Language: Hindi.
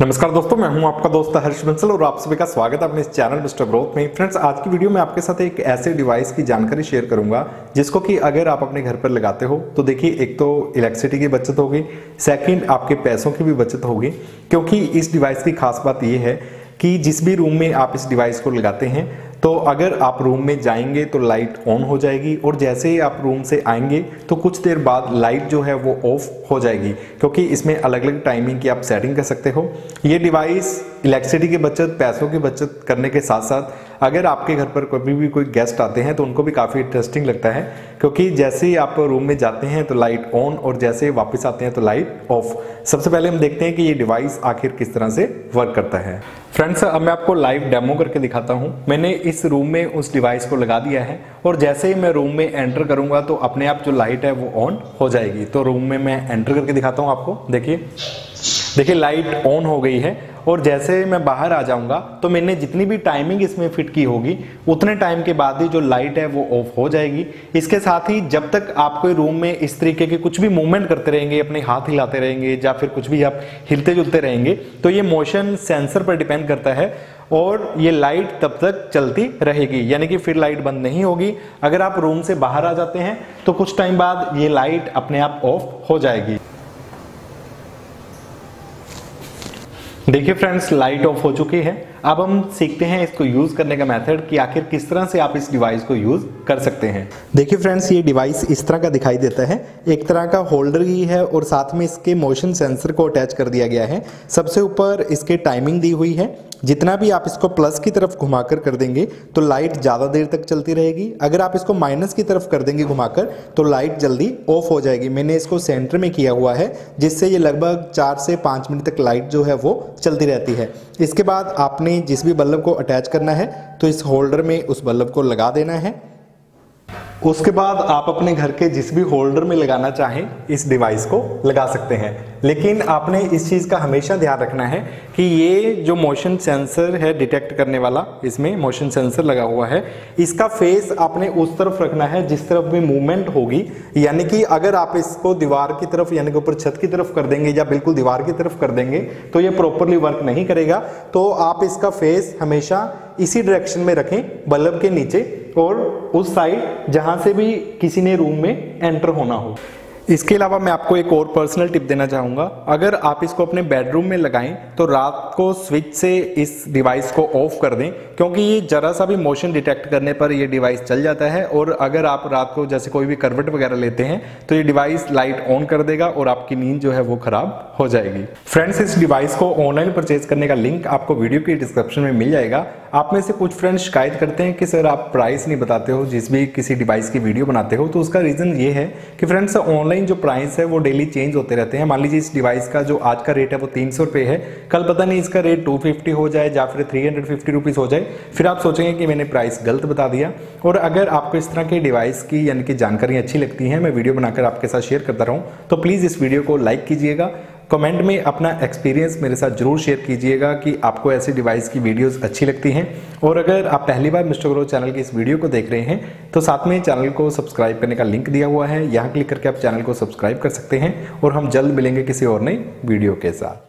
नमस्कार दोस्तों, मैं हूँ आपका दोस्त हर्ष बंसल और आप सभी का स्वागत है अपने इस चैनल मिस्टर ग्रोथ में। फ्रेंड्स, आज की वीडियो में आपके साथ एक ऐसे डिवाइस की जानकारी शेयर करूँगा, जिसको कि अगर आप अपने घर पर लगाते हो तो देखिए, एक तो इलेक्ट्रिसिटी की बचत होगी, सेकंड आपके पैसों की भी बचत होगी, क्योंकि इस डिवाइस की खास बात यह है कि जिस भी रूम में आप इस डिवाइस को लगाते हैं तो अगर आप रूम में जाएँगे तो लाइट ऑन हो जाएगी और जैसे ही आप रूम से आएँगे तो कुछ देर बाद लाइट जो है वो ऑफ़ हो जाएगी, क्योंकि इसमें अलग अलग टाइमिंग की आप सेटिंग कर सकते हो। ये डिवाइस इलेक्ट्रिसिटी की बचत, पैसों की बचत करने के साथ साथ अगर आपके घर पर कभी भी कोई गेस्ट आते हैं तो उनको भी काफ़ी इंटरेस्टिंग लगता है, क्योंकि जैसे ही आप रूम में जाते हैं तो लाइट ऑन और जैसे ही वापस आते हैं तो लाइट ऑफ़ सबसे पहले हम देखते हैं कि ये डिवाइस आखिर किस तरह से वर्क करता है। फ्रेंड्स अब मैं आपको लाइव डेमो करके दिखाता हूँ। मैंने इस रूम में उस डिवाइस को लगा दिया है और जैसे ही मैं रूम में एंटर करूँगा तो अपने आप जो लाइट है वो ऑन हो जाएगी। तो रूम में मैं एंटर करके दिखाता हूँ आपको। देखिए देखिए लाइट ऑन हो गई है और जैसे मैं बाहर आ जाऊँगा तो मैंने जितनी भी टाइमिंग इसमें फिट की होगी, उतने टाइम के बाद ही जो लाइट है वो ऑफ़ हो जाएगी। इसके साथ ही जब तक आप कोई रूम में इस तरीके के कुछ भी मूवमेंट करते रहेंगे, अपने हाथ हिलाते रहेंगे, या फिर कुछ भी आप हिलते जुलते रहेंगे तो ये मोशन सेंसर पर डिपेंड करता है और ये लाइट तब तक चलती रहेगी। यानी कि फिर लाइट बंद नहीं होगी। अगर आप रूम से बाहर आ जाते हैं तो कुछ टाइम बाद ये लाइट अपने आप ऑफ़ हो जाएगी। देखिए फ्रेंड्स लाइट ऑफ़ हो चुकी है। अब हम सीखते हैं इसको यूज़ करने का मेथड कि आखिर किस तरह से आप इस डिवाइस को यूज़ कर सकते हैं। देखिए फ्रेंड्स ये डिवाइस इस तरह का दिखाई देता है। एक तरह का होल्डर ही है और साथ में इसके मोशन सेंसर को अटैच कर दिया गया है। सबसे ऊपर इसके टाइमिंग दी हुई है। जितना भी आप इसको प्लस की तरफ़ घुमाकर कर देंगे तो लाइट ज़्यादा देर तक चलती रहेगी। अगर आप इसको माइनस की तरफ़ कर देंगे घुमाकर तो लाइट जल्दी ऑफ़ हो जाएगी। मैंने इसको सेंटर में किया हुआ है, जिससे ये लगभग चार से पाँच मिनट तक लाइट जो है वो चलती रहती है। इसके बाद आपने जिस भी बल्ब को अटैच करना है तो इस होल्डर में उस बल्ब को लगा देना है। उसके बाद आप अपने घर के जिस भी होल्डर में लगाना चाहें, इस डिवाइस को लगा सकते हैं। लेकिन आपने इस चीज़ का हमेशा ध्यान रखना है कि ये जो मोशन सेंसर है डिटेक्ट करने वाला, इसमें मोशन सेंसर लगा हुआ है, इसका फेस आपने उस तरफ़ रखना है जिस तरफ़ भी मूवमेंट होगी, यानी कि अगर आप इसको दीवार की तरफ़, यानी कि ऊपर छत की तरफ़ कर देंगे या बिल्कुल दीवार की तरफ़ कर देंगे तो ये प्रॉपरली वर्क नहीं करेगा। तो आप इसका फेस हमेशा इसी डायरेक्शन में रखें, बल्ब के नीचे, और उस साइड जहाँ से भी किसी ने रूम में एंटर होना हो। इसके अलावा मैं आपको एक और पर्सनल टिप देना चाहूँगा। अगर आप इसको अपने बेडरूम में लगाएँ तो रात को स्विच से इस डिवाइस को ऑफ़ कर दें, क्योंकि ये जरा सा भी मोशन डिटेक्ट करने पर ये डिवाइस चल जाता है और अगर आप रात को जैसे कोई भी करवट वगैरह लेते हैं तो ये डिवाइस लाइट ऑन कर देगा और आपकी नींद जो है वो खराब हो जाएगी। फ्रेंड्स इस डिवाइस को ऑनलाइन परचेज करने का लिंक आपको वीडियो के डिस्क्रिप्शन में मिल जाएगा। आप में से कुछ फ्रेंड्स शिकायत करते हैं कि सर आप प्राइस नहीं बताते हो, जिस भी किसी डिवाइस की वीडियो बनाते हो तो उसका रीज़न ये है कि फ्रेंड्स ऑनलाइन जो प्राइस है, वो डेली चेंज होते रहते हैं। मान लीजिए इस डिवाइस का जो आज का रेट है, वो तीन सौ रुपये है। कल पता नहीं इसका रेट टू फिफ्टी हो जाए या फिर थ्री हंड्रेड फिफ्टी रुपीज़ हो जाए, फिर आप सोचेंगे कि मैंने प्राइस गलत बता दिया। और अगर आपको इस तरह के डिवाइस की, यानी कि जानकारी अच्छी लगती है, मैं वीडियो बनाकर आपके साथ शेयर करता रहूँ तो प्लीज़ इस वीडियो को लाइक कीजिएगा। कमेंट में अपना एक्सपीरियंस मेरे साथ ज़रूर शेयर कीजिएगा कि आपको ऐसी डिवाइस की वीडियोस अच्छी लगती हैं। और अगर आप पहली बार मिस्टर ग्रो चैनल की इस वीडियो को देख रहे हैं तो साथ में चैनल को सब्सक्राइब करने का लिंक दिया हुआ है। यहाँ क्लिक करके आप चैनल को सब्सक्राइब कर सकते हैं और हम जल्द मिलेंगे किसी और नई वीडियो के साथ।